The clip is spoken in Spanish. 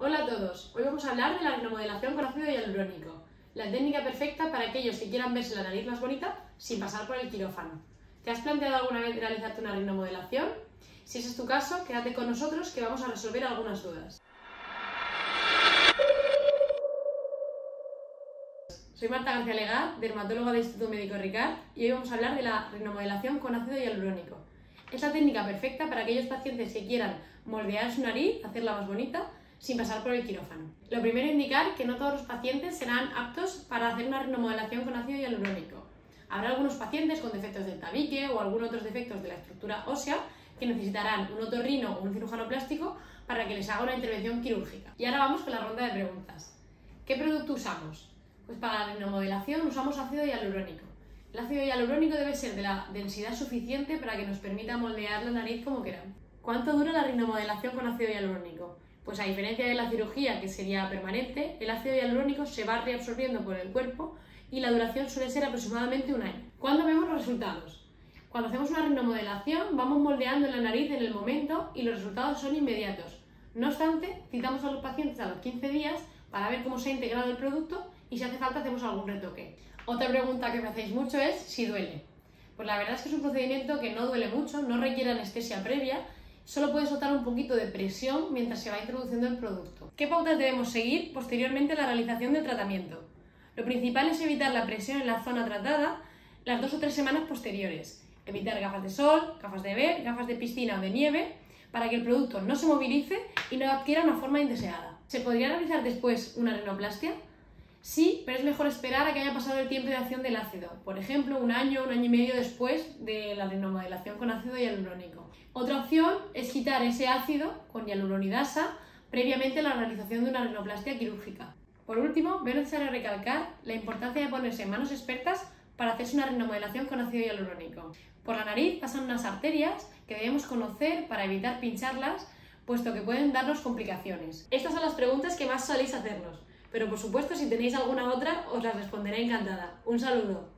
Hola a todos, hoy vamos a hablar de la rinomodelación con ácido hialurónico, la técnica perfecta para aquellos que quieran verse la nariz más bonita sin pasar por el quirófano. ¿Te has planteado alguna vez realizarte una rinomodelación? Si ese es tu caso, quédate con nosotros que vamos a resolver algunas dudas. Soy Marta García Legar, dermatóloga del Instituto Médico Ricard, y hoy vamos a hablar de la rinomodelación con ácido hialurónico. Es la técnica perfecta para aquellos pacientes que quieran moldear su nariz, hacerla más bonita, sin pasar por el quirófano. Lo primero indicar que no todos los pacientes serán aptos para hacer una rinomodelación con ácido hialurónico. Habrá algunos pacientes con defectos del tabique o algunos otros defectos de la estructura ósea que necesitarán un otorrino o un cirujano plástico para que les haga una intervención quirúrgica. Y ahora vamos con la ronda de preguntas. ¿Qué producto usamos? Pues para la rinomodelación usamos ácido hialurónico. El ácido hialurónico debe ser de la densidad suficiente para que nos permita moldear la nariz como queramos. ¿Cuánto dura la rinomodelación con ácido hialurónico? Pues a diferencia de la cirugía, que sería permanente, el ácido hialurónico se va reabsorbiendo por el cuerpo y la duración suele ser aproximadamente un año. ¿Cuándo vemos los resultados? Cuando hacemos una rinomodelación vamos moldeando la nariz en el momento y los resultados son inmediatos. No obstante, citamos a los pacientes a los 15 días para ver cómo se ha integrado el producto y si hace falta hacemos algún retoque. Otra pregunta que me hacéis mucho es si duele. Pues la verdad es que es un procedimiento que no duele mucho, no requiere anestesia previa, solo puede soltar un poquito de presión mientras se va introduciendo el producto. ¿Qué pautas debemos seguir posteriormente a la realización del tratamiento? Lo principal es evitar la presión en la zona tratada las dos o tres semanas posteriores. Evitar gafas de sol, gafas de ver, gafas de piscina o de nieve, para que el producto no se movilice y no adquiera una forma indeseada. ¿Se podría realizar después una rinoplastia? Sí, pero es mejor esperar a que haya pasado el tiempo de acción del ácido, por ejemplo, un año, un año y medio después de la rinomodelación con ácido hialurónico. Otra opción es quitar ese ácido con hialuronidasa previamente a la realización de una rinoplastia quirúrgica. Por último, veo necesario recalcar la importancia de ponerse en manos expertas para hacerse una rinomodelación con ácido hialurónico. Por la nariz pasan unas arterias que debemos conocer para evitar pincharlas, puesto que pueden darnos complicaciones. Estas son las preguntas que más soléis hacernos. Pero por supuesto, si tenéis alguna otra, os la responderé encantada. Un saludo.